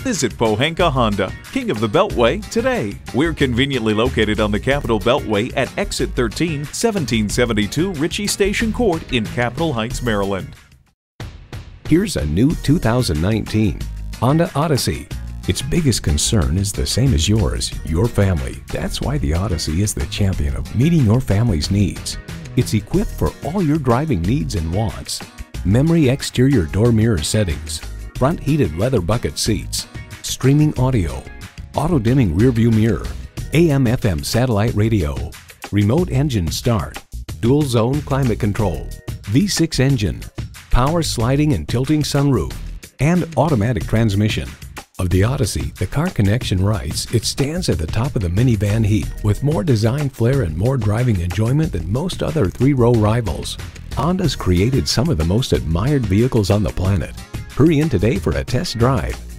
Visit Pohanka Honda, King of the Beltway, today. We're conveniently located on the Capitol Beltway at Exit 13, 1772 Ritchie Station Court in Capitol Heights, Maryland. Here's a new 2019 Honda Odyssey. Its biggest concern is the same as yours, your family. That's why the Odyssey is the champion of meeting your family's needs. It's equipped for all your driving needs and wants. Memory exterior door mirror settings, front heated leather bucket seats, streaming audio, auto dimming rearview mirror, AM FM satellite radio, remote engine start, dual zone climate control, V6 engine, power sliding and tilting sunroof, and automatic transmission. Of the Odyssey, the Car Connection writes, it stands at the top of the minivan heap with more design flair and more driving enjoyment than most other three-row rivals. Honda's created some of the most admired vehicles on the planet. Hurry in today for a test drive.